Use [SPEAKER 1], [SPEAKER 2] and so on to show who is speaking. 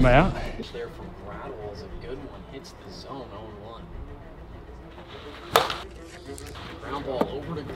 [SPEAKER 1] Matt.
[SPEAKER 2] There from Bradwell is a good one. Hits the zone 0 1. Ground ball over to, to